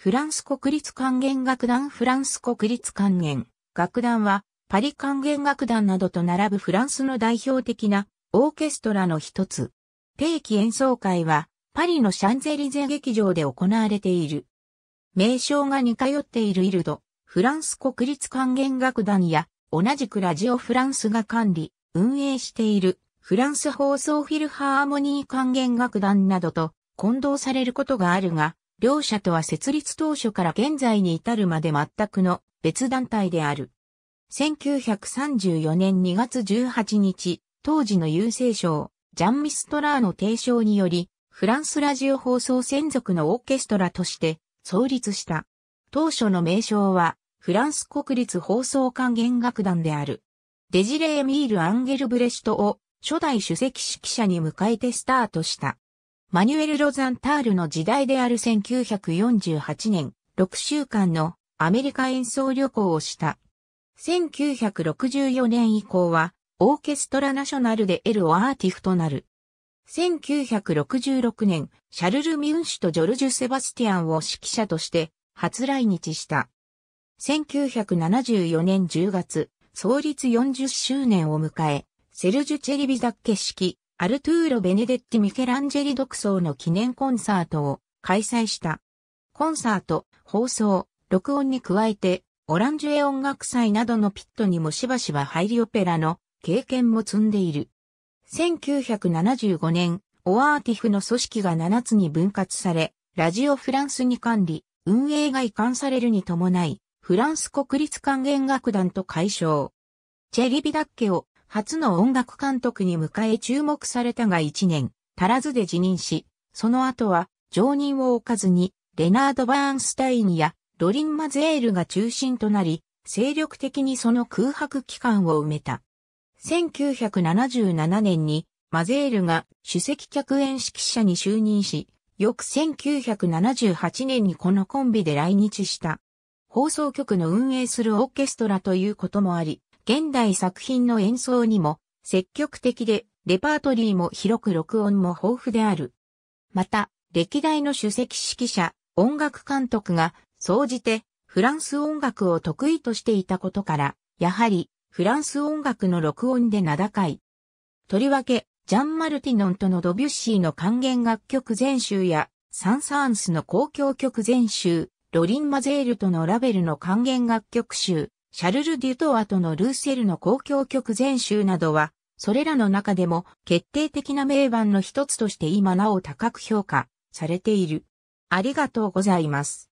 フランス国立管弦楽団フランス国立管弦楽団はパリ管弦楽団などと並ぶフランスの代表的なオーケストラの一つ。定期演奏会はパリのシャンゼリゼ劇場で行われている。名称が似通っているイルド、フランス国立管弦楽団や同じくラジオフランスが管理、運営しているフランス放送フィルハーモニー管弦楽団などと混同されることがあるが、両者とは設立当初から現在に至るまで全くの別団体である。1934年2月18日、当時の郵政省、ジャン・ミストラーの提唱により、フランスラジオ放送専属のオーケストラとして創立した。当初の名称は、フランス国立放送管弦楽団である。デジレー・ミール・アンゲル・ブレシトを初代主席指揮者に迎えてスタートした。マニュエル・ロザンタールの時代である1948年、6週間のアメリカ演奏旅行をした。1964年以降は、オーケストラナショナルでエル・オアーティフとなる。1966年、シャルル・ミュンシュとジョルジュ・セバスティアンを指揮者として初来日した。1974年10月、創立40周年を迎え、セルジュ・チェリビザッケ式、アルトゥーロ・ベネデッティ・ミケランジェリ独奏の記念コンサートを開催した。コンサート、放送、録音に加えて、オランジュエ音楽祭などのピットにもしばしば入りオペラの経験も積んでいる。1975年、オアーティフの組織が7つに分割され、ラジオフランスに管理、運営が移管されるに伴い、フランス国立管弦楽団と解消。チェリビダッケを初の音楽監督に迎え注目されたが1年足らずで辞任し、その後は常任を置かずにレナード・バーンスタインやロリン・マゼールが中心となり、精力的にその空白期間を埋めた。1977年にマゼールが主席客演指揮者に就任し、翌1978年にこのコンビで来日した。放送局の運営するオーケストラということもあり、現代作品の演奏にも積極的で、レパートリーも広く録音も豊富である。また、歴代の主席指揮者、音楽監督が、総じてフランス音楽を得意としていたことから、やはりフランス音楽の録音で名高い。とりわけ、ジャン・マルティノンとのドビュッシーの管弦楽曲全集や、サン・サーンスの交響曲全集、ロリン・マゼールとのラベルの管弦楽曲集、シャルル・デュトワとのルーセルの交響曲全集などは、それらの中でも決定的な名盤の一つとして今なお高く評価されている。ありがとうございます。